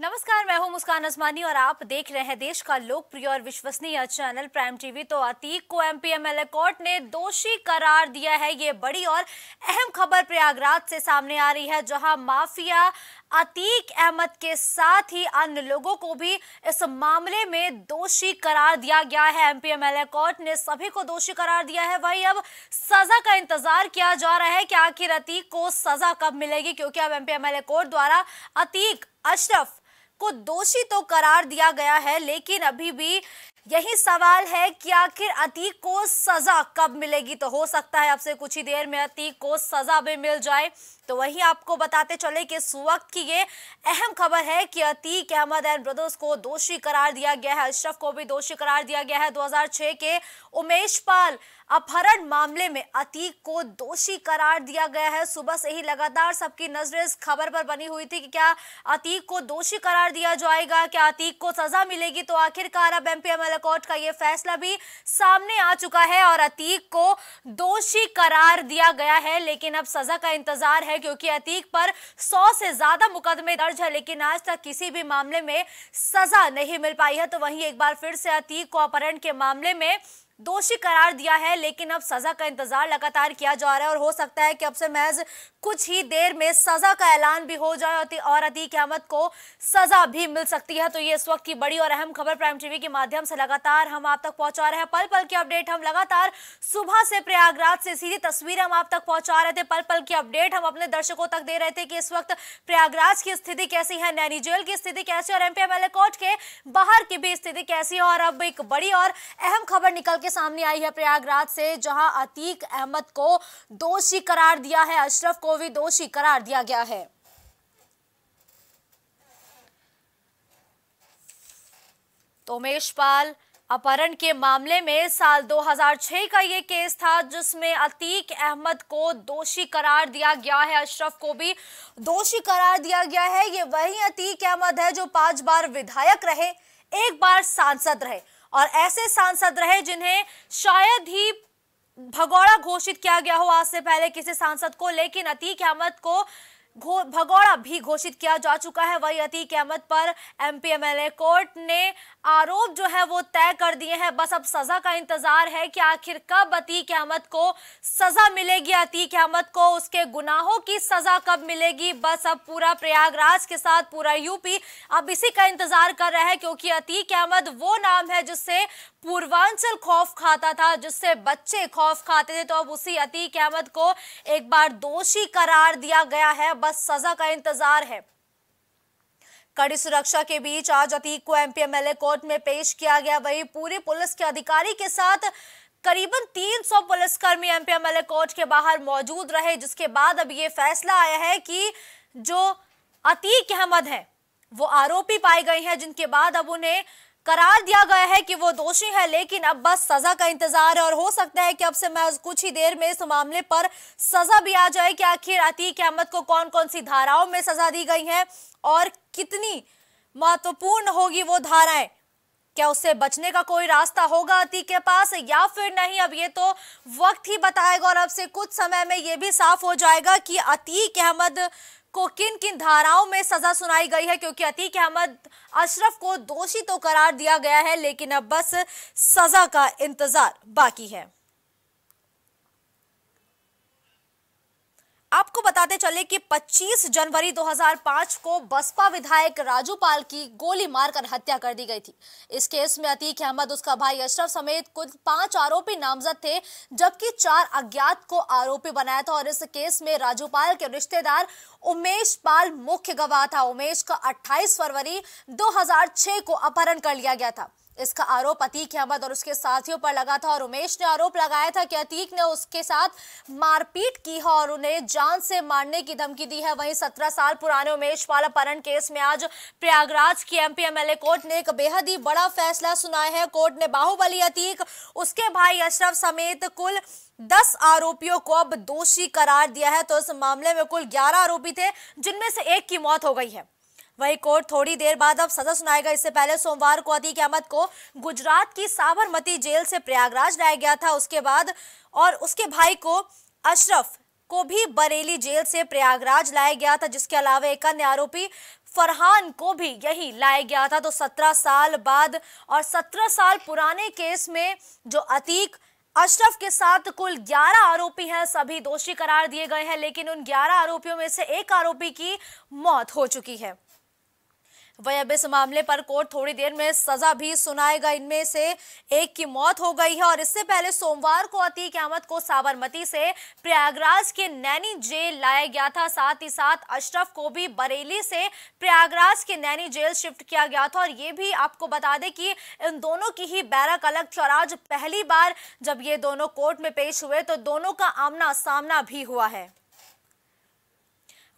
नमस्कार, मैं हूँ मुस्कान अजमानी और आप देख रहे हैं देश का लोकप्रिय और विश्वसनीय चैनल प्राइम टीवी। तो अतीक को एमपीएमएलए कोर्ट ने दोषी करार दिया है। ये बड़ी और अहम खबर प्रयागराज से सामने आ रही है, जहाँ माफिया अतीक अहमद के साथ ही अन्य लोगों को भी इस मामले में दोषी करार दिया गया है। एमपीएमएलए कोर्ट ने सभी को दोषी करार दिया है। वही अब सजा का इंतज़ार किया जा रहा है कि आखिर अतीक को सजा कब मिलेगी, क्योंकि अब एमपीएमएलए कोर्ट द्वारा अतीक, अशरफ को दोषी तो करार दिया गया है, लेकिन अभी भी यही सवाल है कि आखिर अतीक को सजा कब मिलेगी? तो हो सकता है अब से कुछ ही देर में अतीक को सजा भी मिल जाए। तो वही आपको बताते चले कि इस वक्त की ये अहम खबर है कि अतीक अहमद एंड ब्रदर्स को दोषी करार दिया गया है, अशरफ को भी दोषी करार दिया गया है। 2006 के उमेश पाल अपहरण मामले में अतीक को दोषी करार दिया गया है। सुबह से ही लगातार सबकी नज़रें इस खबर पर बनी हुई थी कि क्या अतीक को दोषी करार दिया जाएगा, क्या अतीक को सजा मिलेगी? तो आखिरकार अब एमपीएमएल कोर्ट का ये फैसला भी सामने आ चुका है और अतीक को दोषी करार दिया गया है। लेकिन अब सजा का इंतज़ार है, क्योंकि अतीक पर सौ से ज़्यादा मुकदमे दर्ज है, लेकिन आज तक किसी भी मामले में सजा नहीं मिल पाई है। तो वहीं एक बार फिर से अतीक को अपहरण के मामले में दोषी करार दिया है, लेकिन अब सजा का इंतज़ार लगातार किया जा रहा है और हो सकता है कि अब से महज कुछ ही देर में सजा का ऐलान भी हो जाए और अतीक अहमद को सजा भी मिल सकती है। तो ये इस वक्त की बड़ी और अहम खबर प्राइम टीवी के माध्यम से लगातार हम आप तक पहुँचा रहे हैं। पल पल की अपडेट हम लगातार सुबह से प्रयागराज से सीधी तस्वीरें हम आप तक पहुँचा रहे थे। पल पल की अपडेट हम अपने दर्शकों तक दे रहे थे कि इस वक्त प्रयागराज की स्थिति कैसी है, नैनी जेल की स्थिति कैसी और एमपीएमएलए कोर्ट के बाहर की भी स्थिति कैसी है। और अब एक बड़ी और अहम खबर निकल के सामने आई है प्रयागराज से, जहाँ अतीक अहमद को दोषी करार दिया है, अशरफ को भी दोषी करार दिया गया है। तो उमेश पाल अपहरण के मामले में साल 2006 का ये केस था, जिसमें अतीक अहमद को दोषी करार दिया गया है, अशरफ को भी दोषी करार दिया गया है। ये वही अतीक अहमद है जो पाँच बार विधायक रहे, एक बार सांसद रहे। और ऐसे सांसद रहे जिन्हें शायद ही भगौड़ा घोषित किया गया हो आज से पहले किसी सांसद को, लेकिन अतीक अहमद को भगौड़ा भी घोषित किया जा चुका है। वही अतीक अहमद पर एमपीएमएलए कोर्ट ने आरोप जो है वो तय कर दिए हैं। बस अब सजा का इंतज़ार है कि आखिर कब अतीक अहमद को सजा मिलेगी। अतीक अहमद को उसके गुनाहों की सजा कब मिलेगी? बस अब पूरा प्रयागराज के साथ पूरा यूपी अब इसी का इंतज़ार कर रहा है क्योंकि अतीक अहमद वो नाम है जिससे पूर्वांचल खौफ खाता था, जिससे बच्चे खौफ खाते थे तो अब उसी अतीक अहमद को एक बार दोषी करार दिया गया है। बस सजा का इंतज़ार है। कड़ी सुरक्षा के बीच आज अतीक को एमपीएमएलए कोर्ट में पेश किया गया। वही पूरे पुलिस के अधिकारी के साथ करीबन 300 पुलिसकर्मी एमपीएमएलए कोर्ट के बाहर मौजूद रहे, जिसके बाद अब ये फैसला आया है कि जो अतीक अहमद है, वो आरोपी पाए गए हैं, जिनके बाद अब उन्हें करार दिया गया है कि वो दोषी है, लेकिन अब बस सजा का इंतज़ार है और हो सकता है कि अब से मैं कुछ ही देर में इस मामले पर सजा भी आ जाए कि आखिर अतीक अहमद को कौन कौन सी धाराओं में सजा दी गई है और कितनी महत्वपूर्ण होगी वो धाराएँ? क्या उससे बचने का कोई रास्ता होगा अतीक के पास या फिर नहीं? अब ये तो वक्त ही बताएगा और अब से कुछ समय में ये भी साफ़ हो जाएगा कि अतीक अहमद को किन किन धाराओं में सजा सुनाई गई है, क्योंकि अतीक अहमद अशरफ को दोषी तो करार दिया गया है, लेकिन अब बस सजा का इंतज़ार बाकी है। आपको बताते चले कि 25 जनवरी 2005 को बसपा विधायक राजू पाल की गोली मारकर हत्या कर दी गई थी। इस केस में अतीक अहमद, उसका भाई अशरफ समेत कुल पाँच आरोपी नामजद थे, जबकि चार अज्ञात को आरोपी बनाया था। और इस केस में राजू पाल के रिश्तेदार उमेश पाल मुख्य गवाह था। उमेश का 28 फरवरी 2006 को अपहरण कर लिया गया था। इसका आरोप अतीक अहमद और उसके साथियों पर लगा था और उमेश ने आरोप लगाया था कि अतीक ने उसके साथ मारपीट की है और उन्हें जान से मारने की धमकी दी है। वहीं सत्रह साल पुराने उमेश वाला अपहरण केस में आज प्रयागराज की एमपी एमएलए कोर्ट ने एक बेहद ही बड़ा फैसला सुनाया है। कोर्ट ने बाहुबली अतीक, उसके भाई अशरफ समेत कुल दस आरोपियों को अब दोषी करार दिया है। तो इस मामले में कुल ग्यारह आरोपी थे, जिनमें से एक की मौत हो गई है। वही कोर्ट थोड़ी देर बाद अब सजा सुनाएगा। इससे पहले सोमवार को अतीक अहमद को गुजरात की साबरमती जेल से प्रयागराज लाया गया था। उसके बाद और उसके भाई को अशरफ को भी बरेली जेल से प्रयागराज लाया गया था, जिसके अलावा एक अन्य आरोपी फरहान को भी यही लाया गया था। तो 17 साल बाद और 17 साल पुराने केस में जो अतीक अशरफ के साथ कुल 11 आरोपी हैं, सभी दोषी करार दिए गए हैं, लेकिन उन 11 आरोपियों में से एक आरोपी की मौत हो चुकी है। वही अब इस मामले पर कोर्ट थोड़ी देर में सजा भी सुनाएगा। इनमें से एक की मौत हो गई है और इससे पहले सोमवार को अतीक अहमद को साबरमती से प्रयागराज के नैनी जेल लाया गया था। साथ ही साथ अशरफ को भी बरेली से प्रयागराज के नैनी जेल शिफ्ट किया गया था। और ये भी आपको बता दें कि इन दोनों की ही बैरक अलग थी और आज पहली बार जब ये दोनों कोर्ट में पेश हुए तो दोनों का आमना सामना भी हुआ है।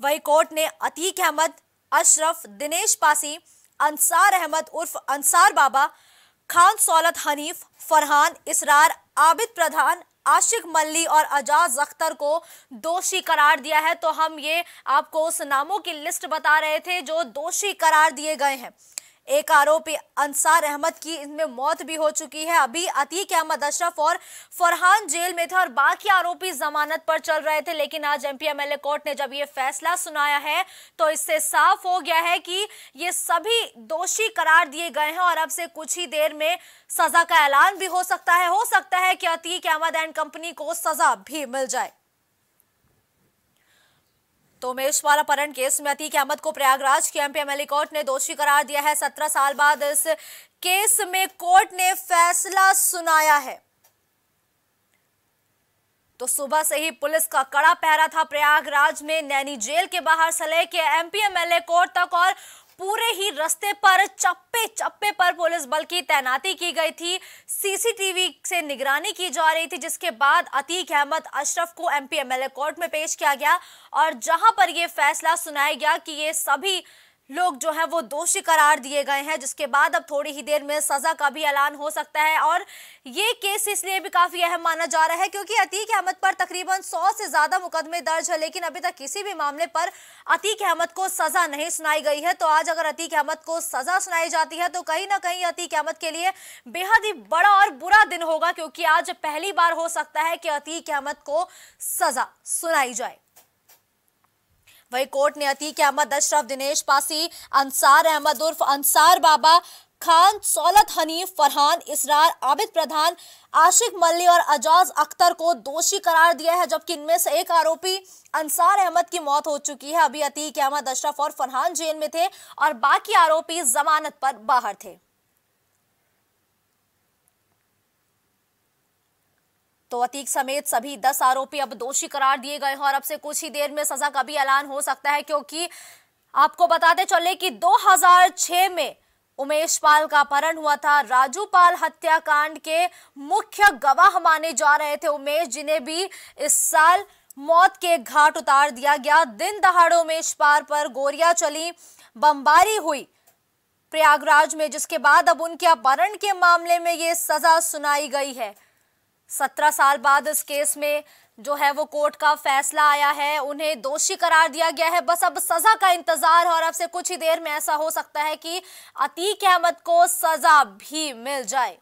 वही कोर्ट ने अतीक अहमद अशरफ, दिनेश पासी, अंसार अहमद उर्फ़ अंसार बाबा, खान सौलत हनीफ, फरहान, इसरार, आबिद प्रधान, आशिक मल्ली और अजाज अख्तर को दोषी करार दिया है। तो हम ये आपको उस नामों की लिस्ट बता रहे थे जो दोषी करार दिए गए हैं। एक आरोपी अंसार अहमद की इनमें मौत भी हो चुकी है। अभी अतीक अहमद अशरफ और फरहान जेल में थे और बाकी आरोपी जमानत पर चल रहे थे, लेकिन आज एमपीएमएलए कोर्ट ने जब ये फैसला सुनाया है तो इससे साफ़ हो गया है कि ये सभी दोषी करार दिए गए हैं और अब से कुछ ही देर में सजा का ऐलान भी हो सकता है। हो सकता है कि अतीक अहमद एंड कंपनी को सजा भी मिल जाए। तो मेषवाल अपहरण केस में अतीक अहमद को प्रयागराज के एमपी एमएलए कोर्ट ने दोषी करार दिया है। सत्रह साल बाद इस केस में कोर्ट ने फैसला सुनाया है। तो सुबह से ही पुलिस का कड़ा पहरा था प्रयागराज में। नैनी जेल के बाहर से लेके एमपी एमएलए कोर्ट तक और पूरे ही रस्ते पर चप्पे चप्पे पर पुलिस बल की तैनाती की गई थी। सीसीटीवी से निगरानी की जा रही थी, जिसके बाद अतीक अहमद अशरफ को एमपीएमएलए कोर्ट में पेश किया गया और जहाँ पर यह फैसला सुनाया गया कि ये सभी लोग जो है वो दोषी करार दिए गए हैं, जिसके बाद अब थोड़ी ही देर में सजा का भी ऐलान हो सकता है। और ये केस इसलिए भी काफ़ी अहम माना जा रहा है क्योंकि अतीक अहमद पर तकरीबन 100 से ज़्यादा मुकदमे दर्ज है, लेकिन अभी तक किसी भी मामले पर अतीक अहमद को सजा नहीं सुनाई गई है। तो आज अगर अतीक अहमद को सजा सुनाई जाती है तो कहीं ना कहीं अतीक अहमद के लिए बेहद ही बड़ा और बुरा दिन होगा, क्योंकि आज पहली बार हो सकता है कि अतीक अहमद को सजा सुनाई जाए। वही कोर्ट ने अतीक अहमद, अशरफ दिनेश, पासी अंसार अहमद उर्फ़ अंसार बाबा, खान सौलत हनीफ, फरहान इसरार, आबिद प्रधान, आशिक मल्ली और अजाज अख्तर को दोषी करार दिया है, जबकि इनमें से एक आरोपी अंसार अहमद की मौत हो चुकी है। अभी अतीक अहमद, अशरफ और फरहान जेल में थे और बाकी आरोपी जमानत पर बाहर थे। तो अतीक समेत सभी दस आरोपी अब दोषी करार दिए गए हैं और अब से कुछ ही देर में सजा का भी ऐलान हो सकता है, क्योंकि आपको बताते चले कि 2006 में उमेश पाल का अपहरण हुआ था। राजू पाल हत्याकांड के मुख्य गवाह माने जा रहे थे उमेश, जिन्हें भी इस साल मौत के घाट उतार दिया गया। दिन दहाड़ो उमेश पाल पर गोरिया चली, बमबारी हुई प्रयागराज में, जिसके बाद अब उनके अपहरण के मामले में ये सजा सुनाई गई है। सत्रह साल बाद इस केस में जो है वो कोर्ट का फैसला आया है, उन्हें दोषी करार दिया गया है। बस अब सजा का इंतज़ार है और अब से कुछ ही देर में ऐसा हो सकता है कि अतीक अहमद को सजा भी मिल जाए।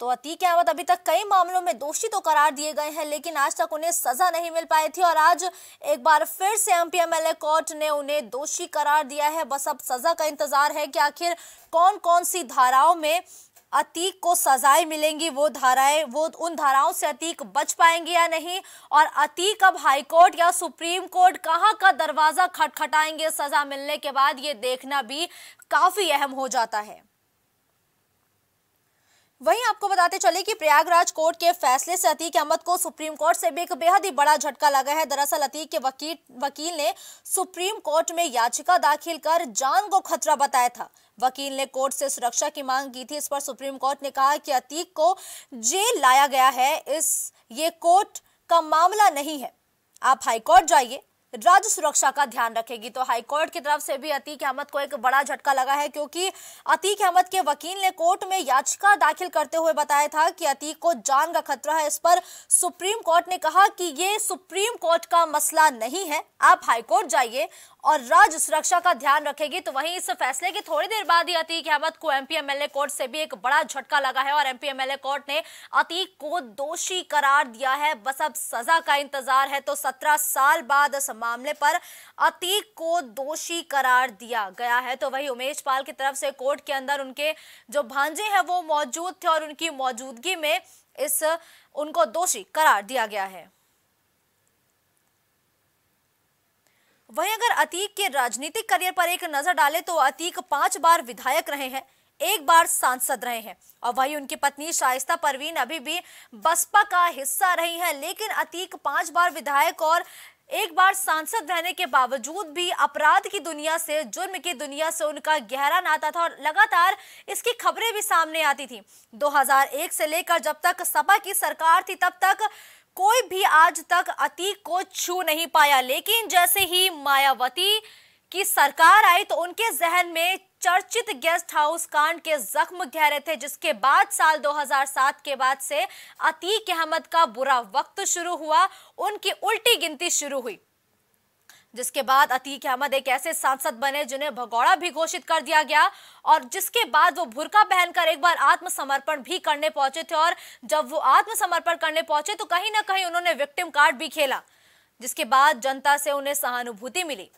तो अतीक अहमद अभी तक कई मामलों में दोषी तो करार दिए गए हैं, लेकिन आज तक उन्हें सजा नहीं मिल पाई थी और आज एक बार फिर से एमपीएमएलए कोर्ट ने उन्हें दोषी करार दिया है। बस अब सजा का इंतज़ार है कि आखिर कौन कौन सी धाराओं में अतीक को सजाएँ मिलेंगी वो धाराएँ, वो उन धाराओं से अतीक बच पाएँगे या नहीं? और अतीक अब हाईकोर्ट या सुप्रीम कोर्ट कहाँ का दरवाज़ा खटखटाएँगे सजा मिलने के बाद ये देखना भी काफ़ी अहम हो जाता है। वहीं आपको बताते चले कि प्रयागराज कोर्ट के फैसले से अतीक अहमद को सुप्रीम कोर्ट से भी एक बेहद ही बड़ा झटका लगा है। दरअसल अतीक के वकील वकील ने सुप्रीम कोर्ट में याचिका दाखिल कर जान को खतरा बताया था। वकील ने कोर्ट से सुरक्षा की मांग की थी। इस पर सुप्रीम कोर्ट ने कहा कि अतीक को जेल लाया गया है। इस, ये कोर्ट का मामला नहीं है। आप हाईकोर्ट जाइए। राज्य सुरक्षा का ध्यान रखेगी। तो हाईकोर्ट की तरफ़ से भी अतीक अहमद को एक बड़ा झटका लगा है, क्योंकि अतीक अहमद के वकील ने कोर्ट में याचिका दाखिल करते हुए बताया था कि अतीक को जान का खतरा है। इस पर सुप्रीम कोर्ट ने कहा कि ये सुप्रीम कोर्ट का मसला नहीं है। आप हाईकोर्ट जाइए और राज्य सुरक्षा का ध्यान रखेगी तो वहीं इस फैसले की थोड़ी देर बाद ही अतीक अहमद को एमपी एमएलए कोर्ट से भी एक बड़ा झटका लगा है, और एमपी एमएलए कोर्ट ने अतीक को दोषी करार दिया है। बस अब सजा का इंतज़ार है तो सत्रह साल बाद इस मामले पर अतीक को दोषी करार दिया गया है। तो वही उमेश पाल की तरफ़ से कोर्ट के अंदर उनके जो भांजे हैं, वो मौजूद थे, और उनकी मौजूदगी में इस उनको दोषी करार दिया गया है। वहीं अगर अतीक के राजनीतिक करियर पर एक नज़र डाले तो अतीक पाँच बार विधायक रहे हैं, एक बार सांसद रहे हैं। और वही उनकी पत्नी शाइस्ता परवीन अभी भी बसपा का हिस्सा रही हैं, लेकिन अतीक पाँच बार विधायक और एक बार सांसद रहने के बावजूद भी अपराध की दुनिया से, जुर्म की दुनिया से उनका गहरा नाता था और लगातार इसकी खबरें भी सामने आती थी। 2001 से लेकर जब तक सपा की सरकार थी, तब तक कोई भी आज तक अतीक को छू नहीं पाया। लेकिन जैसे ही मायावती की सरकार आई तो उनके जहन में चर्चित गेस्ट हाउस कांड के जख्म गहरे थे, जिसके बाद साल 2007 के बाद से अतीक अहमद का बुरा वक्त शुरू हुआ, उनकी उल्टी गिनती शुरू हुई। जिसके बाद अतीक अहमद एक ऐसे सांसद बने जिन्हें भगौड़ा भी घोषित कर दिया गया और जिसके बाद वो भुरका पहनकर एक बार आत्मसमर्पण भी करने पहुँचे थे और जब वो आत्मसमर्पण करने पहुँचे तो कहीं ना कहीं उन्होंने विक्टिम कार्ड भी खेला, जिसके बाद जनता से उन्हें सहानुभूति मिली।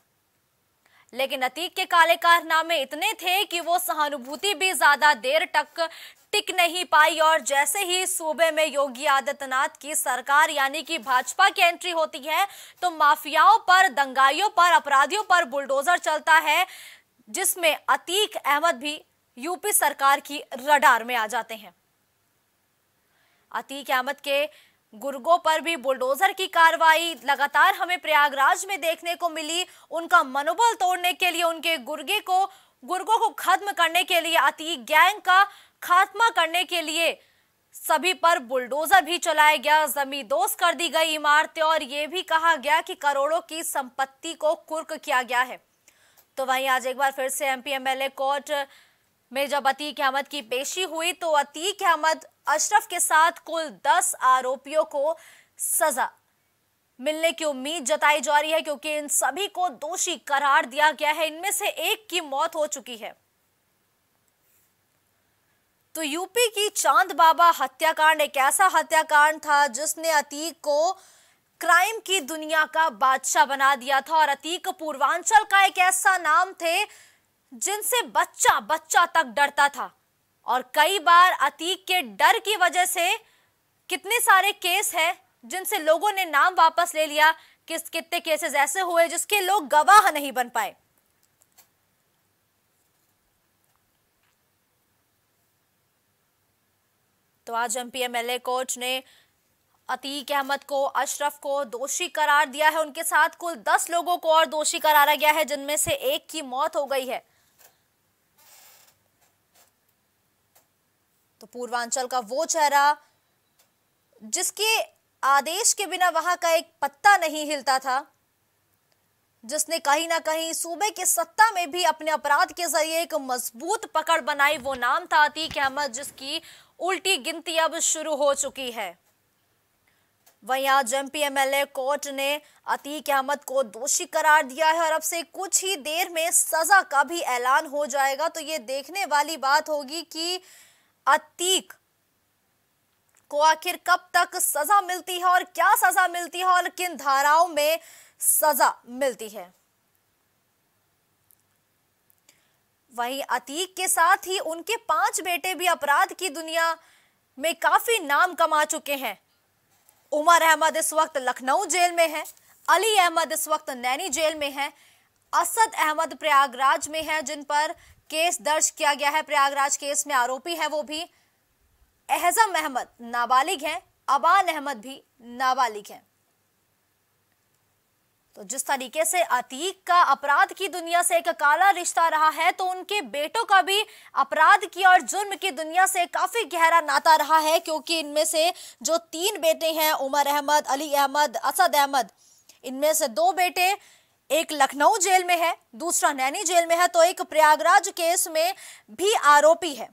लेकिन अतीक के काले कारनामे इतने थे कि वो सहानुभूति भी ज़्यादा देर तक टिक नहीं पाई और जैसे ही सूबे में योगी आदित्यनाथ की सरकार यानी कि भाजपा की एंट्री होती है तो माफियाओं पर, दंगाइयों पर, अपराधियों पर बुलडोजर चलता है, जिसमें अतीक अहमद भी यूपी सरकार की रडार में आ जाते हैं। अतीक अहमद के गुर्गों पर भी बुलडोजर की कार्रवाई लगातार हमें प्रयागराज में देखने को मिली। उनका मनोबल तोड़ने के लिए, उनके गुर्गे को, गुर्गों को खत्म करने के लिए अतीक गैंग का खात्मा करने के लिए। सभी पर बुलडोजर भी चलाया गया जमी दोस्त कर दी गई इमारतें और ये भी कहा गया कि करोड़ों की संपत्ति को कुर्क किया गया है। तो वहीं आज एक बार फिर से एमपी एमएलए कोर्ट में जब अतीक अहमद की पेशी हुई तो अतीक अहमद अशरफ के साथ कुल 10 आरोपियों को सजा मिलने की उम्मीद जताई जा रही है, क्योंकि इन सभी को दोषी करार दिया गया है। इनमें से एक की मौत हो चुकी है। तो यूपी की चाँद बाबा हत्याकांड, एक ऐसा हत्याकांड था जिसने अतीक को क्राइम की दुनिया का बादशाह बना दिया था और अतीक पूर्वांचल का एक ऐसा नाम थे जिनसे बच्चा बच्चा तक डरता था। और कई बार अतीक के डर की वजह से कितने सारे केस है जिनसे लोगों ने नाम वापस ले लिया, किस कितने केसेस ऐसे हुए जिसके लोग गवाह नहीं बन पाए। तो आज एमपीएमएलए कोर्ट ने अतीक अहमद को, अशरफ को दोषी करार दिया है। उनके साथ कुल दस लोगों को और दोषी करारा गया है, जिनमें से एक की मौत हो गई है। तो पूर्वांचल का वो चेहरा, जिसके आदेश के बिना वहाँ का एक पत्ता नहीं हिलता था, जिसने कहीं ना कहीं सूबे की सत्ता में भी अपने अपराध के ज़रिए एक मज़बूत पकड़ बनाई, वो नाम था अतीक अहमद, जिसकी उल्टी गिनती अब शुरू हो चुकी है। वहीं आज एमपीएमएलए कोर्ट ने अतीक अहमद को दोषी करार दिया है और अब से कुछ ही देर में सजा का भी ऐलान हो जाएगा। तो ये देखने वाली बात होगी कि अतीक को आखिर कब तक सजा मिलती है और क्या सजा मिलती है और किन धाराओं में सजा मिलती है। वहीं अतीक के साथ ही उनके पाँच बेटे भी अपराध की दुनिया में काफ़ी नाम कमा चुके हैं। उमर अहमद इस वक्त लखनऊ जेल में है, अली अहमद इस वक्त नैनी जेल में है, असद अहमद प्रयागराज में है, जिन पर केस दर्ज किया गया है। प्रयागराज केस में आरोपी है वो भी। एहजम अहमद नाबालिग हैं, अबान अहमद भी नाबालिग हैं। तो जिस तरीके से अतीक का अपराध की दुनिया से एक काला रिश्ता रहा है तो उनके बेटों का भी अपराध की और जुर्म की दुनिया से काफ़ी गहरा नाता रहा है, क्योंकि इनमें से जो तीन बेटे हैं, उमर अहमद, अली अहमद, असद अहमद, इनमें से दो बेटे एक लखनऊ जेल में है, दूसरा नैनी जेल में है तो एक प्रयागराज केस में भी आरोपी है।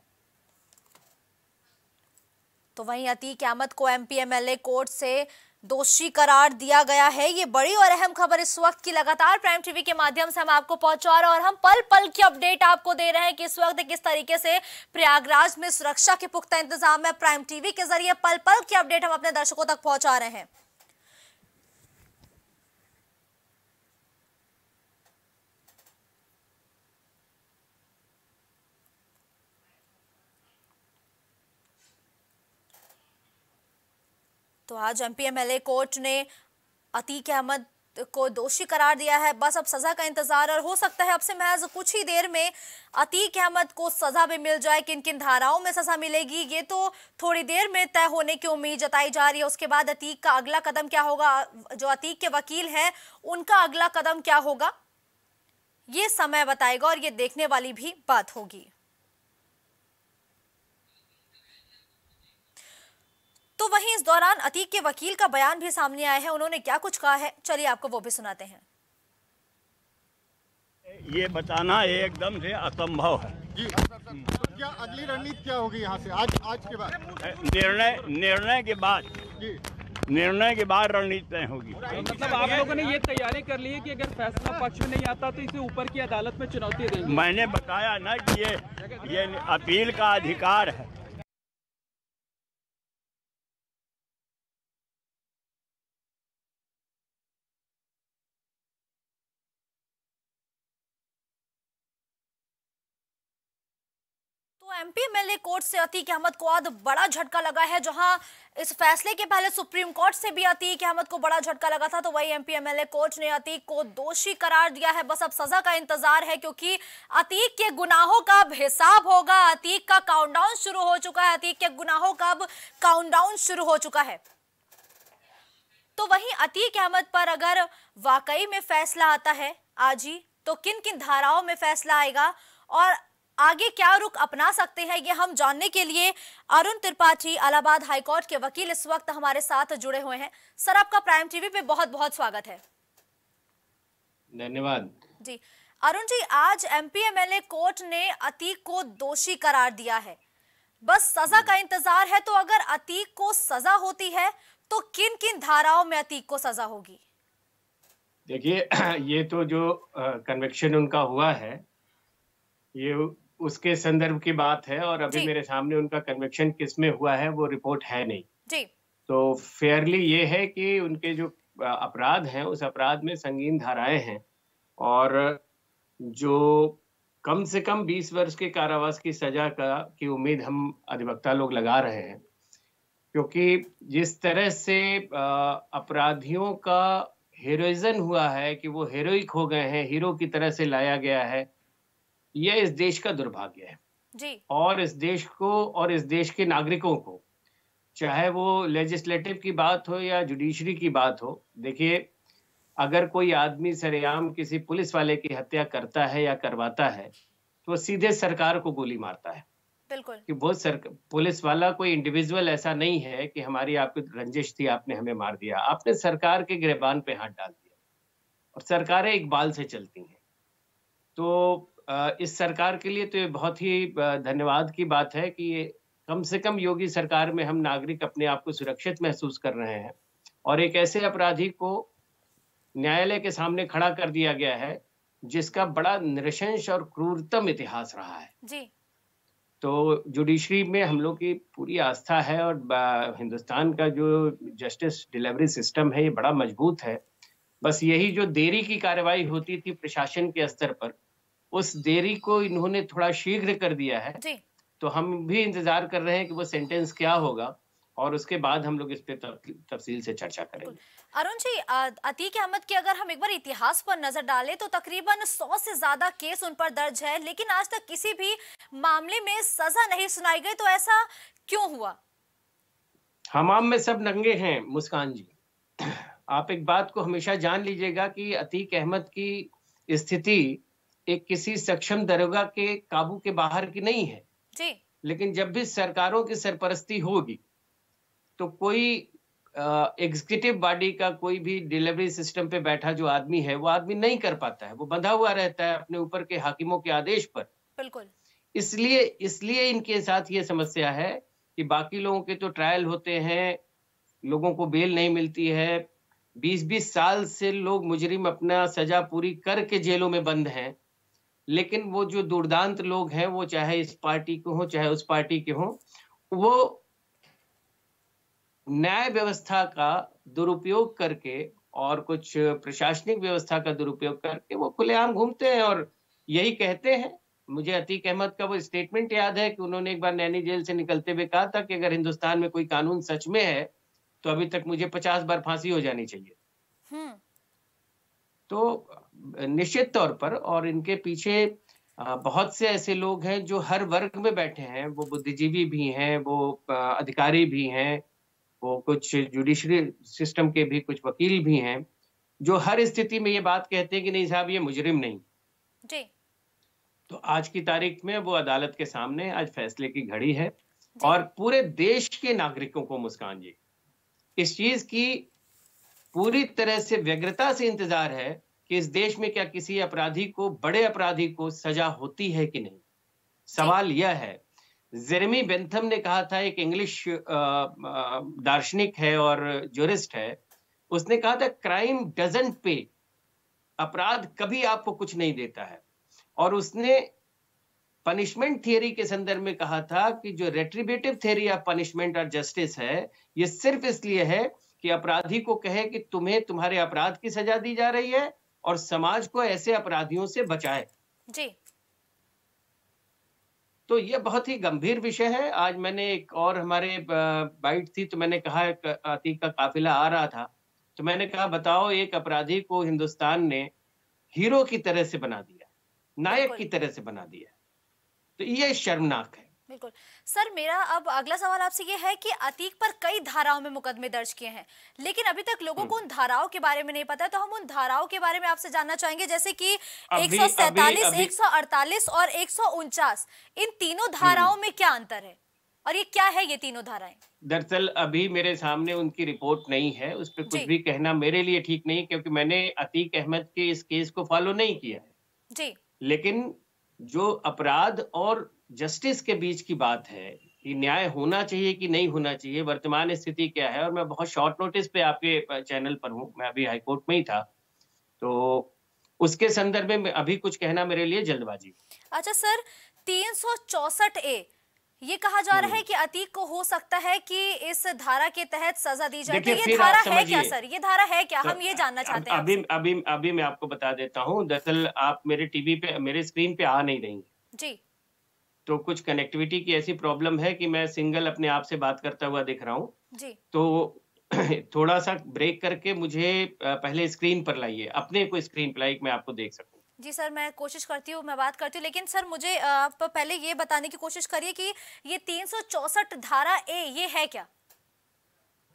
तो वहीं अतीक अहमद को एमपीएमएलए कोर्ट से दोषी करार दिया गया है। ये बड़ी और अहम खबर इस वक्त की लगातार प्राइम टीवी के माध्यम से हम आपको पहुँचा रहे हैं और हम पल पल की अपडेट आपको दे रहे हैं कि इस वक्त किस तरीके से प्रयागराज में सुरक्षा के पुख्ता इंतज़ाम है प्राइम टीवी के ज़रिए पल पल की अपडेट हम अपने दर्शकों तक पहुँचा रहे हैं। तो आज एम एमपीएमएलए कोर्ट ने अतीक अहमद को दोषी करार दिया है। बस अब सजा का इंतज़ार और हो सकता है अब से महज कुछ ही देर में अतीक अहमद को सजा भी मिल जाए, किन किन धाराओं में सजा मिलेगी, ये तो थोड़ी देर में तय होने की उम्मीद जताई जा रही है। उसके बाद अतीक का अगला कदम क्या होगा? जो अतीक के वकील हैं, उनका अगला कदम क्या होगा? ये समय बताएगा और ये देखने वाली भी बात होगी। तो वहीं इस दौरान अतीक के वकील का बयान भी सामने आया है। उन्होंने क्या कुछ कहा है? चलिए आपको वो भी सुनाते हैं। ये बताना एकदम से असंभव है। जी। तो क्या अगली रणनीति क्या होगी यहाँ से? आज आज के बाद। निर्णय निर्णय के बाद। निर्णय के बाद रणनीति तय होगी। मतलब आप लोगों ने ये तैयारी कर ली है कि अगर फैसला पक्ष में नहीं आता तो इसे ऊपर की अदालत में चुनौती देंगे? मैंने बताया ना कि ये ये अपील का अधिकार है तो एमपीएमएलए कोर्ट से अतीक अहमद को आज बड़ा झटका लगा है, जहाँ इस फैसले के पहले सुप्रीम कोर्ट से भी अतीक अहमद को बड़ा झटका लगा था तो वही एमपीएमएलए कोर्ट ने अतीक को दोषी करार दिया है। बस अब सजा का इंतज़ार है, क्योंकि अतीक के गुनाहों का अब हिसाब होगा। अतीक का काउंटडाउन शुरू हो चुका है, अतीक के गुनाहों का अब काउंटडाउन शुरू हो चुका है। तो वहीं अतीक अहमद पर अगर वाकई में फैसला आता है, आज ही तो किन किन धाराओं में फैसला आएगा? और आगे क्या रुख अपना सकते हैं ये हम जानने के लिए अरुण त्रिपाठी इलाहाबाद हाईकोर्ट के वकील इस वक्त हमारे साथ जुड़े हुए हैं। सर आपका प्राइम टीवी पे बहुत बहुत स्वागत है। धन्यवाद। जी। अरुण जी आज एमपीएमएलए कोर्ट ने अतीक को दोषी करार दिया है। बस सजा का इंतज़ार है तो अगर अतीक को सजा होती है तो किन किन धाराओं में अतीक को सजा होगी? देखिए ये तो जो कन्वेक्शन उनका हुआ है ये उसके संदर्भ की बात है और अभी मेरे सामने उनका कन्वेक्शन किसमें हुआ है वो रिपोर्ट है नहीं। जी। तो फेयरली ये है कि उनके जो अपराध हैं उस अपराध में संगीन धाराएँ हैं और जो कम से कम 20 वर्ष के कारावास की सजा का की उम्मीद हम अधिवक्ता लोग लगा रहे हैं क्योंकि जिस तरह से अपराधियों का हीरोइजन हुआ है कि वो हीरोइक हो गए हैं हीरो की तरह से लाया गया है यह इस देश का दुर्भाग्य है। जी। और इस देश को और इस देश के नागरिकों को चाहे वो लेजिस्लेटिव की बात हो या जुडिशरी की बात हो देखिए अगर कोई आदमी सरेआम किसी पुलिस वाले की हत्या करता है या करवाता है तो सीधे सरकार को गोली मारता है। बिल्कुल। कि वो सर पुलिस वाला कोई इंडिविजुअल ऐसा नहीं है कि हमारी आपकी रंजिश थी आपने हमें मार दिया। आपने सरकार के गिरबान पे हाथ डाल दिया। और सरकारें इकबाल से चलती हैं। तो इस सरकार के लिए तो ये बहुत ही धन्यवाद की बात है कि ये कम से कम योगी सरकार में हम नागरिक अपने आप को सुरक्षित महसूस कर रहे हैं। और एक ऐसे अपराधी को न्यायालय के सामने खड़ा कर दिया गया है जिसका बड़ा नृशंस और क्रूरतम इतिहास रहा है। जी। तो जुडिशरी में हम लोग की पूरी आस्था है और हिंदुस्तान का जो जस्टिस डिलीवरी सिस्टम है ये बड़ा मज़बूत है। बस यही जो देरी की कार्रवाई होती थी प्रशासन के स्तर पर उस देरी को इन्होंने थोड़ा शीघ्र कर दिया है। जी। तो हम भी इंतज़ार कर रहे हैं कि वो सेंटेंस क्या होगा और उसके बाद हम लोग इस पे तफसील से चर्चा करेंगे। अरुण जी अतीक अहमद की अगर हम एक बार इतिहास पर नज़र डालें तो तकरीबन 100 से ज़्यादा केस उन पर दर्ज है लेकिन आज तक किसी भी मामले में सजा नहीं सुनाई गई तो ऐसा क्यों हुआ? हमाम में सब नंगे हैं मुस्कान जी। आप एक बात को हमेशा जान लीजिएगा कि अतीक अहमद की स्थिति एक किसी सक्षम दरोगा के काबू के बाहर की नहीं है। जी। लेकिन जब भी सरकारों की सरपरस्ती होगी तो कोई एग्जीक्यूटिव बॉडी का कोई भी डिलीवरी सिस्टम पे बैठा जो आदमी है वो आदमी नहीं कर पाता है। वो बंधा हुआ रहता है अपने ऊपर के हाकिमों के आदेश पर। बिल्कुल। इसलिए इसलिए इनके साथ ये समस्या है कि बाकी लोगों के तो ट्रायल होते हैं लोगों को बेल नहीं मिलती है। बीस बीस साल से लोग मुजरिम अपना सजा पूरी करके जेलों में बंद हैं। लेकिन वो जो दुर्दांत लोग हैं वो चाहे इस पार्टी के हो चाहे उस पार्टी के हो वो न्याय व्यवस्था का दुरुपयोग करके और कुछ प्रशासनिक व्यवस्था का दुरुपयोग करके वो खुलेआम घूमते हैं और यही कहते हैं। मुझे अतीक अहमद का वो स्टेटमेंट याद है कि उन्होंने एक बार नैनी जेल से निकलते हुए कहा था कि अगर हिंदुस्तान में कोई कानून सच में है तो अभी तक मुझे पचास बार फांसी हो जानी चाहिए। हम्म। तो निश्चित तौर पर और इनके पीछे बहुत से ऐसे लोग हैं जो हर वर्ग में बैठे हैं। वो बुद्धिजीवी भी हैं वो अधिकारी भी हैं वो कुछ जुडिशरी सिस्टम के भी कुछ वकील भी हैं जो हर स्थिति में ये बात कहते हैं कि नहीं साहब ये मुजरिम नहीं। जी। तो आज की तारीख में वो अदालत के सामने आज फैसले की घड़ी है और पूरे देश के नागरिकों को मुस्कान जी। इस चीज़ की पूरी तरह से व्यग्रता से इंतज़ार है कि इस देश में क्या किसी अपराधी को, बड़े अपराधी को सजा होती है कि नहीं? सवाल यह है। जेरेमी बेंथम ने कहा था, एक इंग्लिश दार्शनिक है और ज्यूरिस्ट है, उसने कहा था क्राइम डजंट पे अपराध कभी आपको कुछ नहीं देता है। और उसने पनिशमेंट थियरी के संदर्भ में कहा था कि जो रेट्रीब्यूटिव थियरी ऑफ़ पनिशमेंट और जस्टिस है, ये सिर्फ़ इसलिए है कि अपराधी को कहे कि तुम्हें तुम्हारे अपराध की सजा दी जा रही है और समाज को ऐसे अपराधियों से बचाए। जी। तो ये बहुत ही गंभीर विषय है। आज मैंने एक और हमारे बाइट थी तो मैंने कहा अतीक का काफिला आ रहा था। तो मैंने कहा बताओ एक अपराधी को हिंदुस्तान ने हीरो की तरह से बना दिया नायक की तरह से बना दिया। तो ये शर्मनाक है। बिल्कुल। सर मेरा अब अगला सवाल आपसे ये है कि अतीक पर कई धाराओं में मुकदमे दर्ज किए हैं लेकिन अभी तक लोगों को उन धाराओं के बारे में नहीं पता है तो हम उन धाराओं के बारे में आपसे जानना चाहेंगे जैसे कि अभी- 147, अभी- 148 और 149 इन तीनों धाराओं में क्या अंतर है? और ये क्या है ये तीनों धाराएँ? दरअसल अभी मेरे सामने उनकी रिपोर्ट नहीं है उस पर कुछ भी कहना मेरे लिए ठीक नहीं क्योंकि मैंने अतीक अहमद के इस केस को फॉलो नहीं किया है। जी। लेकिन जो अपराध और जस्टिस के बीच की बात है कि न्याय होना चाहिए कि नहीं होना चाहिए वर्तमान स्थिति क्या है? और मैं बहुत शॉर्ट नोटिस पे आपके चैनल पर हूँ। मैं अभी हाईकोर्ट में ही था। तो उसके संदर्भ में अभी कुछ कहना मेरे लिए? जल्दबाजी। अच्छा सर 364 ए ये कहा जा रहा है कि अतीक को हो सकता है कि इस धारा के तहत सजा दी जाए। तो ये धारा है क्या सर? ये धारा है क्या? तो हम ये जानना चाहते हैं। अभी अभी अभी मैं आपको बता देता हूँ। दरअसल आप मेरे टीवी पे मेरे स्क्रीन पे आ नहीं रही जी। तो कुछ कनेक्टिविटी की ऐसी प्रॉब्लम है कि मैं सिंगल अपने आप से बात करता हुआ दिख रहा हूँ। जी। तो थोड़ा सा ब्रेक करके मुझे पहले स्क्रीन पर लाइए। अपने को स्क्रीन पर लाइए मैं आपको देख सकूँ। जी सर मैं कोशिश करती हूँ मैं बात करती हूँ लेकिन सर मुझे आप पहले ये बताने की कोशिश करिए कि ये 364 धारा ए ये है क्या?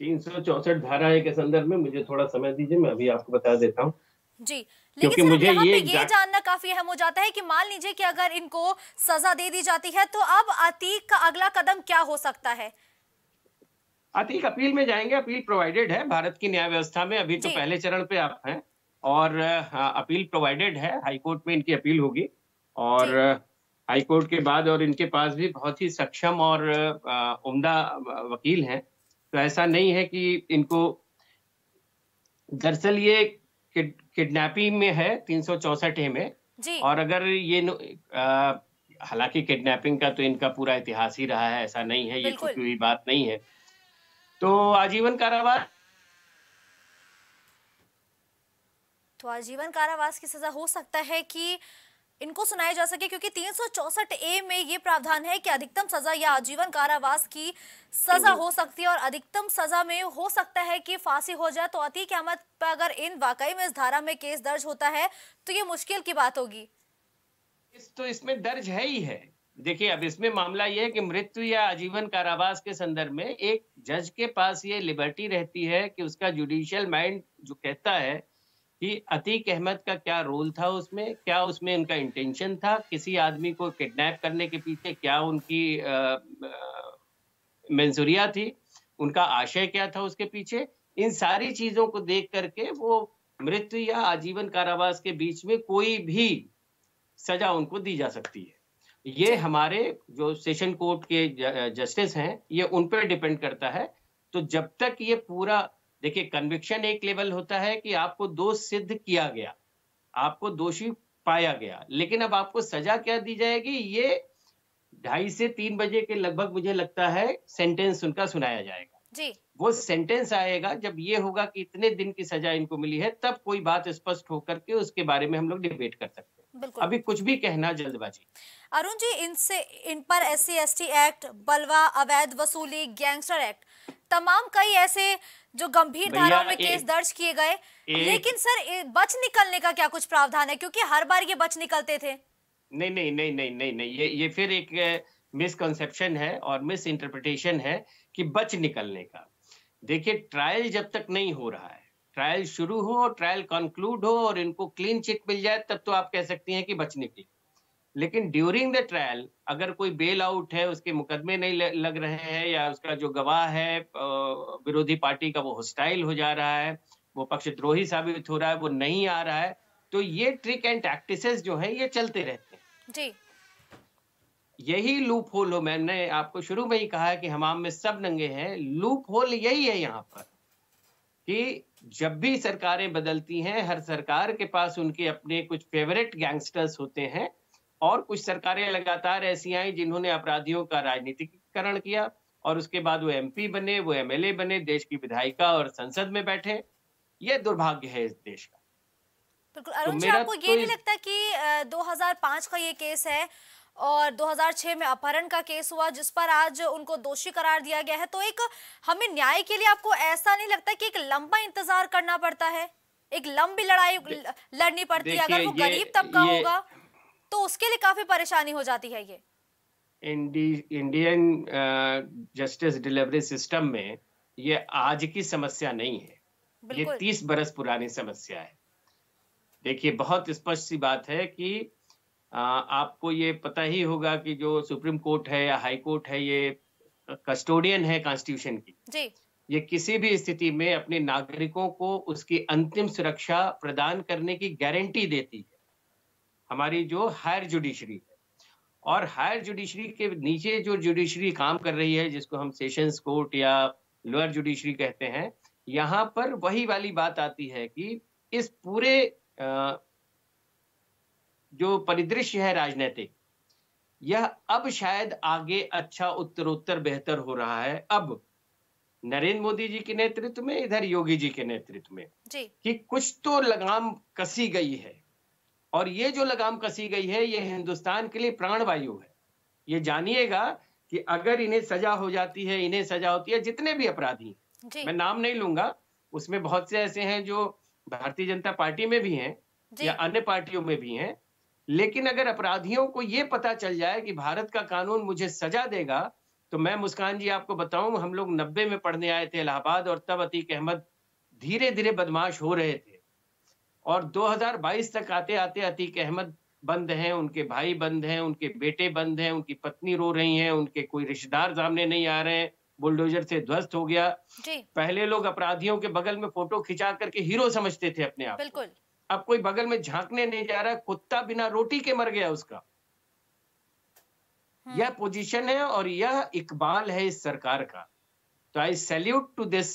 तीन सौ चौसठ धारा के संदर्भ में मुझे थोड़ा समय दीजिए मैं अभी आपको बता देता हूँ। जी क्योंकि लेकिन मुझे ये पे ये जानना काफ़ी अहम हो जाता है कि मान लीजिए कि अगर इनको सजा दे दी जाती है तो अब अतीक का अगला कदम क्या हो सकता है? अतीक अपील में जाएँगे अपील प्रोवाइडेड है। भारत की न्याय व्यवस्था में अभी तो पहले चरण पे आप हैं और हाँ, अपील प्रोवाइडेड है। हाईकोर्ट में इनकी अपील होगी और। हाईकोर्ट के बाद और इनके पास भी बहुत ही सक्षम और अ, उम्दा वकील हैं। तो ऐसा नहीं है कि इनको दरअसल ये किडनैपिंग में है तीन सौ चौसठ ए में। जी। और अगर ये हालाँकि किडनैपिंग का तो इनका पूरा इतिहास ही रहा है ऐसा नहीं है ये कोई छुपी हुई बात नहीं है। तो आजीवन कारावास तो आजीवन कारावास की सजा हो सकता है कि इनको सुनाया जा सके, क्योंकि 364 ए में ये प्रावधान है कि अधिकतम सजा या आजीवन कारावास की सजा हो सकती है और अधिकतम सजा में हो सकता है कि फांसी हो जाए। तो अतीक अहमद पर अगर इन वाकई में इस धारा में केस दर्ज होता है तो ये मुश्किल की बात होगी। इस- तो इसमें दर्ज है ही है। देखिए, अब इसमें मामला ये है कि मृत्यु या आजीवन कारावास के संदर्भ में एक जज के पास ये लिबर्टी रहती है कि उसका जुडिशियल माइंड जो कहता है कि अतीक अहमद का क्या रोल था उसमें? क्या उसमें उनका इंटेंशन था? किसी आदमी को किडनैप करने के पीछे क्या उनकी मंजूरिया थी? उनका आशय क्या था उसके पीछे? इन सारी चीज़ों को देख करके वो मृत्यु या आजीवन कारावास के बीच में कोई भी सजा उनको दी जा सकती है। ये हमारे जो सेशन कोर्ट के जस्टिस हैं, ये उन पर डिपेंड करता है। तो जब तक ये पूरा देखिए कन्विक्शन एक लेवल होता है कि आपको दोष सिद्ध किया गया आपको दोषी पाया गया। लेकिन अब आपको सजा क्या दी जाएगी? ये ढाई से तीन बजे के लगभग मुझे लगता है सेंटेंस उनका सुनाया जाएगा। जी। वो सेंटेंस आएगा जब ये होगा कि इतने दिन की सजा इनको मिली है तब कोई बात स्पष्ट होकर के उसके बारे में हम लोग डिबेट कर सकते हैं। अभी कुछ भी कहना जल्दबाजी। अरुण जी इनसे इन पर एस सी एक्ट बलवा अवैध वसूली गैंगस्टर एक्ट तमाम कई ऐसे जो गंभीर धाराओं में केस दर्ज किए गए लेकिन सर बच निकलने का क्या कुछ प्रावधान है? क्योंकि हर बार ये बच निकलते थे। नहीं नहीं नहीं नहीं नहीं नहीं ये ये फिर एक मिसकंसेप्शन है और मिस इंटरप्रिटेशन है कि बच निकलने का। देखिए ट्रायल जब तक नहीं हो रहा है ट्रायल शुरू हो ट्रायल कंक्लूड हो और इनको क्लीन चिट मिल जाए तब तो आप कह सकती हैं कि बच निकली। लेकिन ड्यूरिंग द ट्रायल अगर कोई बेल आउट है उसके मुकदमे नहीं लग रहे हैं या उसका जो गवाह है विरोधी पार्टी का वो हॉस्टाइल हो जा रहा है वो पक्षद्रोही साबित हो रहा है वो नहीं आ रहा है तो ये ट्रिक एंड टैक्टिसेस जो है ये चलते रहते हैं। जी। यही लूप होल हो मैंने आपको शुरू में ही कहा है कि हमाम में सब नंगे हैं लूप होल यही है यहाँ पर कि जब भी सरकारें बदलती हैं हर सरकार के पास उनके अपने कुछ फेवरेट गैंगस्टर्स होते हैं और कुछ सरकारें लगातार ऐसी आई जिन्होंने अपराधियों का राजनीतिकरण किया और उसके बाद वो एमपी बने वो एमएलए बने देश की विधायिका और संसद में बैठे। ये दुर्भाग्य है इस देश का। बिल्कुल अरुण जी मेरा आपको तो ये नहीं लगता कि 2005 का ये केस है और 2006 में अपहरण का केस हुआ जिस पर आज उनको दोषी करार दिया गया है तो एक हमें न्याय के लिए आपको ऐसा नहीं लगता कि एक लंबा इंतज़ार करना पड़ता है? एक लंबी लड़ाई लड़नी पड़ती है अगर वो गरीब तबका होगा। तो उसके लिए काफ़ी परेशानी हो जाती है ये। इंडियन जस्टिस डिलीवरी सिस्टम में ये आज की समस्या नहीं है। ये तीस बरस पुरानी समस्या है। देखिए बहुत स्पष्ट सी बात है कि आ, आपको ये पता ही होगा कि जो सुप्रीम कोर्ट है या हाई कोर्ट है ये कस्टोडियन है कॉन्स्टिट्यूशन की। जी। ये किसी भी स्थिति में अपने नागरिकों को उसकी अंतिम सुरक्षा प्रदान करने की गारंटी देती है। हमारी जो हायर जुडिशरी है। और हायर जुडिशरी के नीचे जो जुडिशरी काम कर रही है जिसको हम सेशंस कोर्ट या लोअर जुडिशरी कहते हैं यहाँ पर वही वाली बात आती है कि इस पूरे जो परिदृश्य है राजनीतिक यह अब शायद आगे अच्छा उत्तरोत्तर बेहतर हो रहा है। अब नरेंद्र मोदी जी के नेतृत्व में इधर योगी जी के नेतृत्व में जी। कि कुछ तो लगाम कसी गई है। और ये जो लगाम कसी गई है ये हिंदुस्तान के लिए प्राणवायु है। ये जानिएगा कि अगर इन्हें सजा हो जाती है इन्हें सजा होती है जितने भी अपराधी हैं, मैं नाम नहीं लूँगा उसमें बहुत से ऐसे हैं जो भारतीय जनता पार्टी में भी हैं या अन्य पार्टियों में भी हैं। लेकिन अगर अपराधियों को ये पता चल जाए कि भारत का कानून मुझे सजा देगा तो मैं मुस्कान जी आपको बताऊँ हम लोग नब्बे में पढ़ने आए थे इलाहाबाद और तब अतीक अहमद धीरे धीरे बदमाश हो रहे थे। और 2022 तक आते आते अतीक अहमद बंद हैं उनके भाई बंद हैं उनके बेटे बंद हैं उनकी पत्नी रो रही हैं उनके कोई रिश्तेदार सामने नहीं आ रहे हैं बुलडोजर से ध्वस्त हो गया। जी। पहले लोग अपराधियों के बगल में फ़ोटो खिंचा करके हीरो समझते थे अपने आप बिल्कुल। अब कोई बगल में झांकने नहीं जा रहा कुत्ता बिना रोटी के मर गया उसका। हम्म। यह पोजीशन है और यह इकबाल है इस सरकार का। तो I salute to this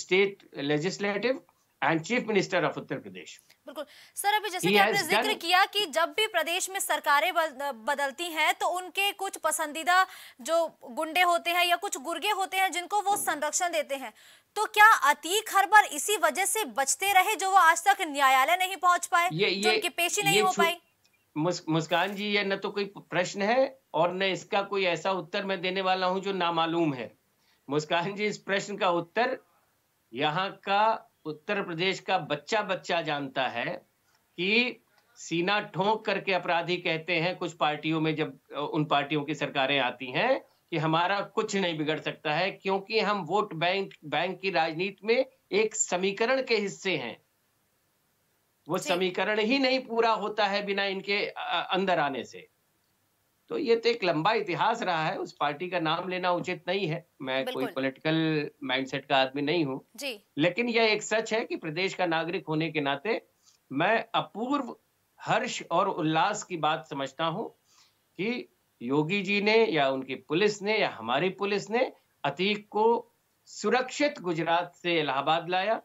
state legislative and chief minister of Uttar Pradesh बिल्कुल। सर अभी जैसे कि आपने ज़िक्र किया कि जब भी प्रदेश में सरकारें बदलती हैं तो उनके कुछ पसंदीदा जो गुंडे होते हैं या कुछ गुर्गे होते हैं जिनको वो संरक्षण देते हैं। तो क्या अतीक हर बार इसी वजह से बचते रहे जो वो आज तक न्यायालय नहीं पहुँच पाए? ये जो ये उनकी पेशी नहीं हो पाई। मुस्कान जी ये न तो कोई प्रश्न है और न इसका कोई ऐसा उत्तर मैं देने वाला हूँ जो नामालूम है। मुस्कान जी इस प्रश्न का उत्तर यहाँ का उत्तर प्रदेश का बच्चा बच्चा जानता है कि सीना ठोंक करके अपराधी कहते हैं कुछ पार्टियों में जब उन पार्टियों की सरकारें आती हैं कि हमारा कुछ नहीं बिगड़ सकता है क्योंकि हम वोट बैंक बैंक की राजनीति में एक समीकरण के हिस्से हैं। वो समीकरण ही नहीं पूरा होता है बिना इनके अंदर आने से। तो ये तो एक लंबा इतिहास रहा है उस पार्टी का नाम लेना उचित नहीं है। मैं कोई। पॉलिटिकल माइंडसेट का आदमी नहीं हूँ। लेकिन यह एक सच है कि प्रदेश का नागरिक होने के नाते मैं अपूर्व हर्ष और उल्लास की बात समझता हूँ कि योगी जी ने या उनकी पुलिस ने या हमारी पुलिस ने अतीक को सुरक्षित गुजरात से इलाहाबाद लाया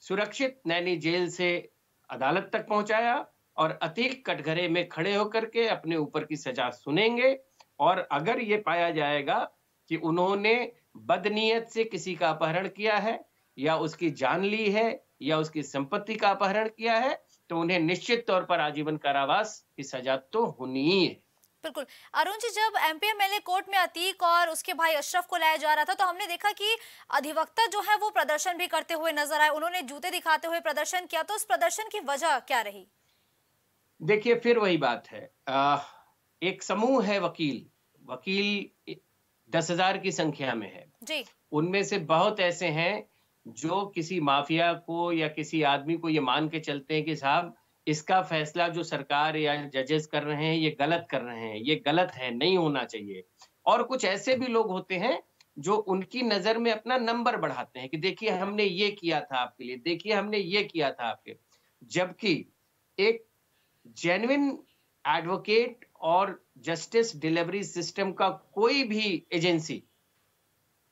सुरक्षित नैनी जेल से अदालत तक पहुँचाया और अतीक कटघरे में खड़े होकर के अपने ऊपर की सजा सुनेंगे। और अगर ये पाया जाएगा कि उन्होंने बदनीयत से किसी का अपहरण किया है, या उसकी जान ली है, या उसकी संपत्ति का अपहरण किया है तो उन्हें निश्चित तौर पर आजीवन कारावास की सजा तो होनी ही है। बिल्कुल। अरुण जी, जब एमपीएमएलए कोर्ट में अतीक और उसके भाई अशरफ को लाया जा रहा था तो हमने देखा कि अधिवक्ता जो है वो प्रदर्शन भी करते हुए नज़र आए। उन्होंने जूते दिखाते हुए प्रदर्शन किया तो उस प्रदर्शन की वजह क्या रही? देखिए फिर वही बात है। आ, एक समूह है वकील। वकील दस हज़ार की संख्या में है। जी। उनमें से बहुत ऐसे हैं जो किसी माफिया को या किसी आदमी को ये मान के चलते हैं कि साहब इसका फैसला जो सरकार या जजेस कर रहे हैं ये गलत कर रहे हैं। ये गलत है नहीं होना चाहिए। और कुछ ऐसे भी लोग होते हैं जो उनकी नज़र में अपना नंबर बढ़ाते हैं कि देखिए हमने ये किया था आपके लिए देखिए हमने ये किया था आपके जबकि एक जेन्युइन एडवोकेट और जस्टिस डिलीवरी सिस्टम का कोई भी एजेंसी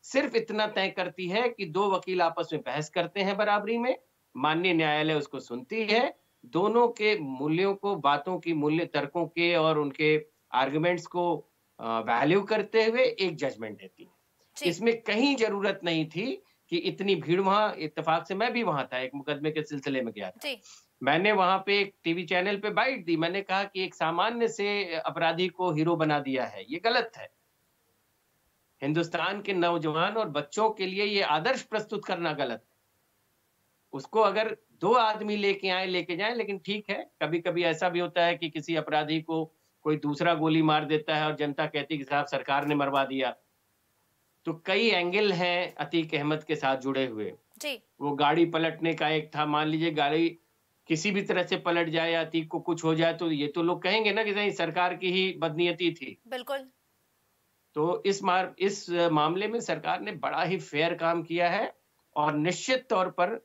सिर्फ़ इतना तय करती है कि दो वकील आपस में बहस करते हैं बराबरी में माननीय न्यायालय उसको सुनती है दोनों के मूल्यों को बातों की मूल्य तर्कों के और उनके आर्गुमेंट्स को वैल्यू करते हुए एक जजमेंट देती है। इसमें कहीं ज़रूरत नहीं थी कि इतनी भीड़ वहाँ इतफाक से मैं भी वहाँ था एक मुकदमे के सिलसिले में गया था। मैंने वहाँ पे एक टीवी चैनल पे बाइट दी। मैंने कहा कि एक सामान्य से अपराधी को हीरो बना दिया है। ये गलत है। हिंदुस्तान के नौजवान और बच्चों के लिए ये आदर्श प्रस्तुत करना गलत है। उसको अगर दो आदमी लेके आए लेके जाए लेकिन ठीक है कभी कभी ऐसा भी होता है कि किसी अपराधी को कोई दूसरा गोली मार देता है और जनता कहती कि साहब सरकार ने मरवा दिया। तो कई एंगल हैं अतीक अहमद के साथ जुड़े हुए। जी। वो गाड़ी पलटने का एक था। मान लीजिए गाड़ी किसी भी तरह से पलट जाए या अतीक को कुछ हो जाए तो ये तो लोग कहेंगे ना कि नहीं सरकार की ही बदनीयती थी। बिल्कुल। तो इस मार इस मामले में सरकार ने बड़ा ही फेयर काम किया है और निश्चित तौर पर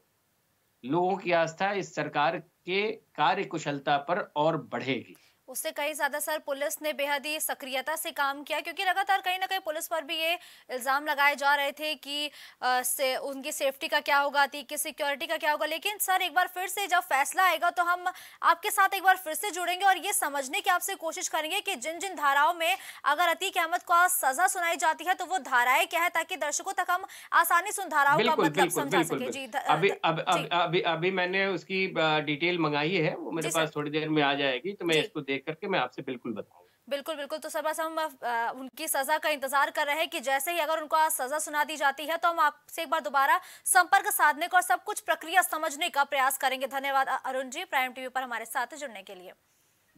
लोगों की आस्था इस सरकार के कार्य कुशलता पर और बढ़ेगी। उससे कहीं ज़्यादा सर पुलिस ने बेहद ही सक्रियता से काम किया क्योंकि लगातार कहीं ना कहीं पुलिस पर भी ये इल्ज़ाम लगाए जा रहे थे कि आ, से उनकी सेफ्टी का क्या होगा थी कि सिक्योरिटी का क्या होगा। लेकिन सर एक बार फिर से जब फैसला आएगा तो हम आपके साथ एक बार फिर से जुड़ेंगे और ये समझने की आपसे कोशिश करेंगे कि जिन जिन धाराओं में अगर अतीक अहमद को सजा सुनाई जाती है तो वो धाराएँ क्या है ताकि दर्शकों तक हम आसानी से उन धाराओं का मतलब समझा सके। जी अभी अभी अभी मैंने उसकी डिटेल मंगाई है वो मेरे पास थोड़ी देर में आ जाएगी तो मैं इसको देख देख के मैं आपसे बिल्कुल बताऊँगा बिल्कुल बिल्कुल। तो सर बस हम उनकी सजा का इंतज़ार कर रहे हैं कि जैसे ही अगर उनको आज सजा सुना दी जाती है तो हम आपसे एक बार दोबारा संपर्क साधने का और सब कुछ प्रक्रिया समझने का प्रयास करेंगे। धन्यवाद अरुण जी प्राइम टीवी पर हमारे साथ जुड़ने के लिए।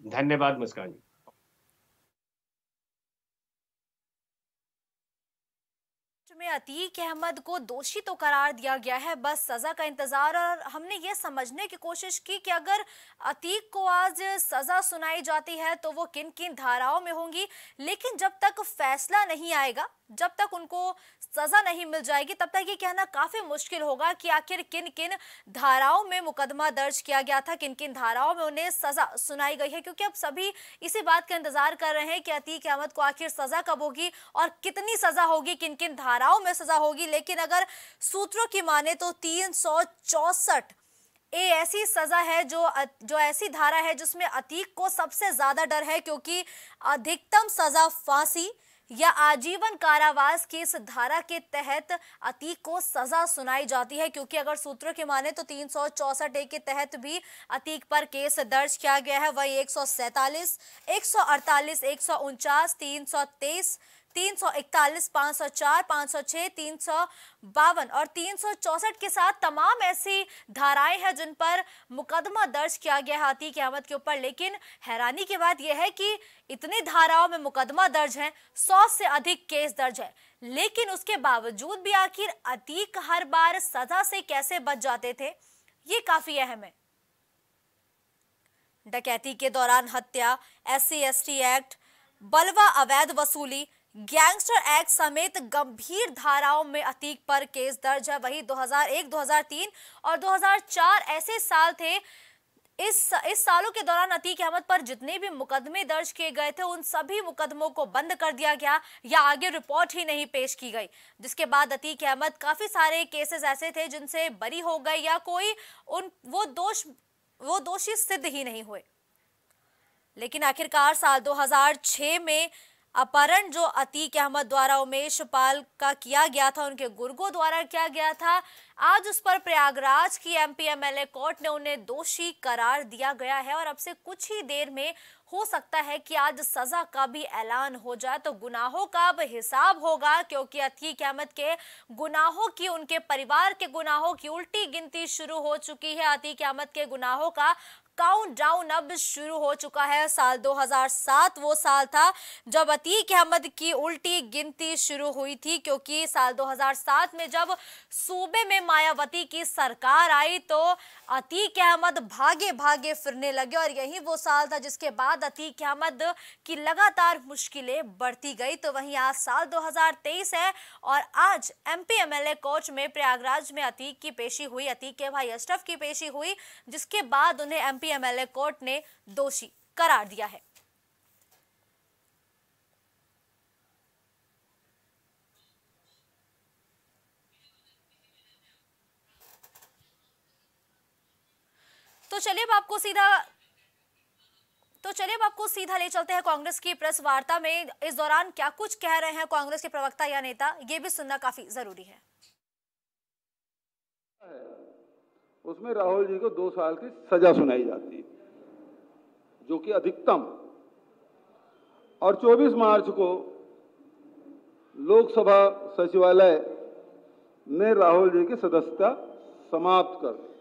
धन्यवाद मुस्कान जी। में अतीक अहमद को दोषी तो करार दिया गया है, बस सजा का इंतज़ार और हमने ये समझने की कोशिश की कि अगर अतीक को आज सजा सुनाई जाती है तो वो किन किन धाराओं में होंगी, लेकिन जब तक फैसला नहीं आएगा, जब तक उनको सजा नहीं मिल जाएगी, तब तक ये कहना काफ़ी मुश्किल होगा कि आखिर किन किन धाराओं में मुकदमा दर्ज किया गया था, किन किन धाराओं में उन्हें सजा सुनाई गई है, क्योंकि अब सभी इसी बात का इंतज़ार कर रहे हैं कि अतीक अहमद को आखिर सजा कब होगी और कितनी सजा होगी, किन किन धाराओं में सजा होगी, लेकिन अगर सूत्रों की माने तो तीन ए ऐसी सजा है जो जो ऐसी धारा है जिसमें अतीक को सबसे ज़्यादा डर है, क्योंकि अधिकतम सजा फांसी या आजीवन कारावास की इस धारा के तहत अतीक को सजा सुनाई जाती है, क्योंकि अगर सूत्रों की माने तो तीन सौ ए के तहत भी अतीक पर केस दर्ज किया गया है। वही एक सौ सैतालीस, एक सौ अड़तालीस, एक सौ उनचास, तीन सौ तेईस तीन सौ इकतालीस, पाँच सौ चार, पाँच सौ छः तीन सौ बावन और तीन सौ चौसठ के साथ तमाम ऐसी धाराएँ हैं जिन पर मुकदमा दर्ज किया गया है अतीक अहमद के ऊपर। लेकिन हैरानी की बात यह है कि इतनी धाराओं में मुकदमा दर्ज है, सौ से अधिक केस दर्ज है। लेकिन उसके बावजूद भी आखिर अतीक हर बार सजा से कैसे बच जाते थे, ये काफ़ी अहम है। डकैती के दौरान हत्या S C S T act, बलवा अवैध वसूली गैंगस्टर एक्ट समेत गंभीर धाराओं में अतीक पर केस दर्ज है। वही 2001, 2003 और 2004 ऐसे साल थे। इस इस सालों के दौरान अतीक अहमद पर जितने भी मुकदमे दर्ज किए गए थे उन सभी मुकदमों को बंद कर दिया गया या आगे रिपोर्ट ही नहीं पेश की गई। जिसके बाद अतीक अहमद काफ़ी सारे केसेस ऐसे थे जिनसे बरी हो गए या कोई उन वो दोष वो दोषी सिद्ध ही नहीं हुए। लेकिन आखिरकार साल 2006 में अपहरण जो अतीक अहमद द्वारा उमेश पाल का किया गया था, उनके गुर्गो द्वारा किया गया था, आज उस पर प्रयागराज की एमपी एमएलए कोर्ट ने उन्हें दोषी करार दिया गया है और अब से कुछ ही देर में हो सकता है कि आज सजा का भी ऐलान हो जाए। तो गुनाहों का अब हिसाब होगा, क्योंकि अतीक अहमद के गुनाहों की, उनके परिवार के गुनाहों की उल्टी गिनती शुरू हो चुकी है। अतीक अहमद के गुनाहों का काउंट डाउन अब शुरू हो चुका है साल 2007 वो साल था जब अतीक अहमद की उल्टी गिनती शुरू हुई थी, क्योंकि साल 2007 में जब सूबे में मायावती की सरकार आई तो अतीक अहमद भागे भागे फिरने लगे और यही वो साल था जिसके बाद अतीक अहमद की लगातार मुश्किलें बढ़ती गई। तो वहीं आज साल 2023 है और आज एमपी एमएलए कोच में प्रयागराज में अतीक की पेशी हुई, अतीक के भाई अशरफ की पेशी हुई, जिसके बाद उन्हें एमपी एमएलए कोर्ट ने दोषी करार दिया है। तो चलिए अब आपको सीधा तो चलिए अब आपको सीधा ले चलते हैं कांग्रेस की प्रेस वार्ता में। इस दौरान क्या कुछ कह रहे हैं कांग्रेस के प्रवक्ता या नेता, ये भी सुनना काफ़ी ज़रूरी है। उसमें राहुल जी को दो साल की सजा सुनाई जाती है, जो कि अधिकतम। और 24 मार्च को लोकसभा सचिवालय ने राहुल जी की सदस्यता समाप्त कर दी।